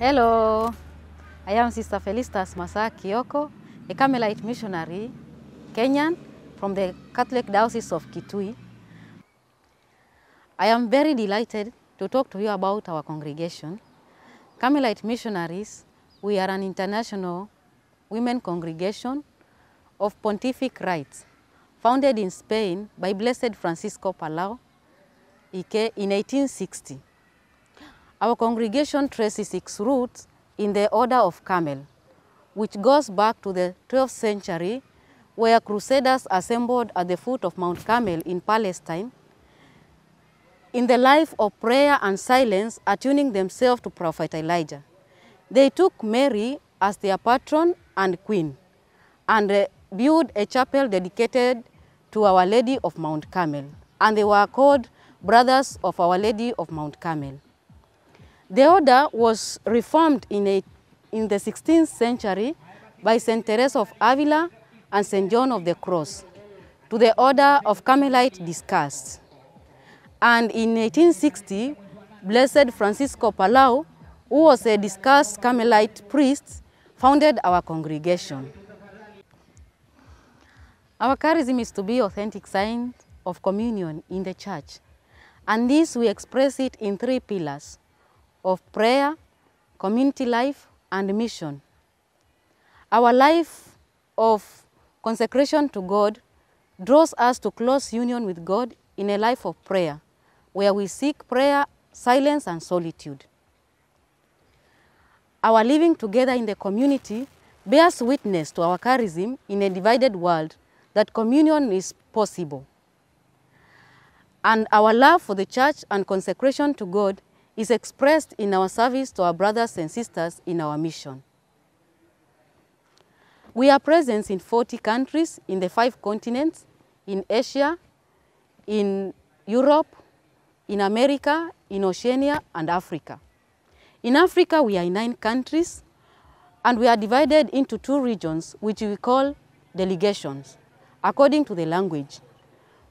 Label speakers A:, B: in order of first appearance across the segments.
A: Hello, I am Sister Felicitas Masa Kioko, a Carmelite missionary, Kenyan, from the Catholic Diocese of Kitui. I am very delighted to talk to you about our congregation. Carmelite Missionaries, we are an international women congregation of pontific rights, founded in Spain by Blessed Francisco Palau in 1860. Our congregation traces its roots in the Order of Carmel, which goes back to the 12th century where crusaders assembled at the foot of Mount Carmel in Palestine in the life of prayer and silence, attuning themselves to Prophet Elijah. They took Mary as their patron and queen and built a chapel dedicated to Our Lady of Mount Carmel. And they were called Brothers of Our Lady of Mount Carmel. The order was reformed in, a, in the 16th century by St. Teresa of Avila and St. John of the Cross to the order of Carmelite discussed. And in 1860, Blessed Francisco Palau, who was a discussed Carmelite priest, founded our congregation. Our charism is to be authentic signs of communion in the church. And this we express it in three pillars of prayer, community life, and mission. Our life of consecration to God draws us to close union with God in a life of prayer, where we seek prayer, silence, and solitude. Our living together in the community bears witness to our charism in a divided world that communion is possible. And our love for the church and consecration to God is expressed in our service to our brothers and sisters in our mission. We are present in 40 countries in the five continents, in Asia, in Europe, in America, in Oceania, and Africa. In Africa, we are in nine countries, and we are divided into two regions, which we call delegations, according to the language.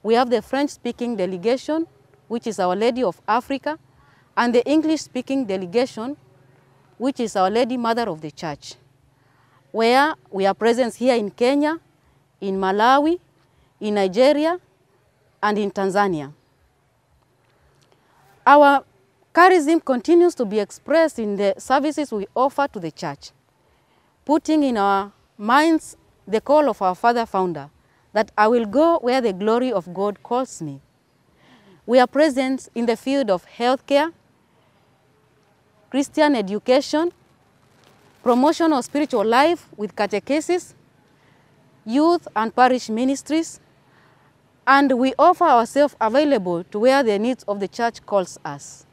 A: We have the French-speaking delegation, which is Our Lady of Africa, and the English-speaking delegation, which is Our Lady Mother of the Church, where we are present here in Kenya, in Malawi, in Nigeria, and in Tanzania. Our charism continues to be expressed in the services we offer to the church, putting in our minds the call of our Father Founder, that I will go where the glory of God calls me. We are present in the field of healthcare, Christian education, promotion of spiritual life with catechesis, youth and parish ministries, and we offer ourselves available to where the needs of the church calls us.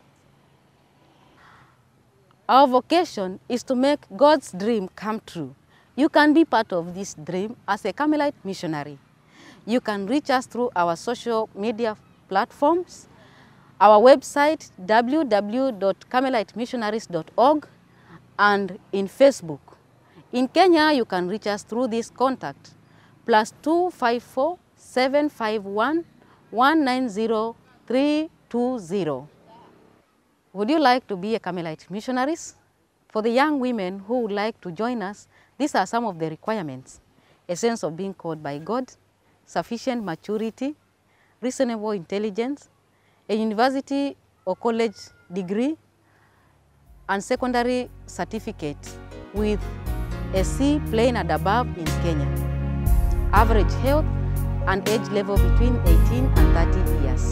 A: Our vocation is to make God's dream come true. You can be part of this dream as a Carmelite missionary. You can reach us through our social media platforms, our website www.carmelitemissionaries.org and in Facebook. In Kenya, you can reach us through this contact plus 254 751 190 320. Would you like to be a Carmelite missionaries? For the young women who would like to join us, these are some of the requirements. A sense of being called by God, sufficient maturity, reasonable intelligence, a university or college degree, and secondary certificate with a C plain and above in Kenya. Average health and age level between 18 and 30 years.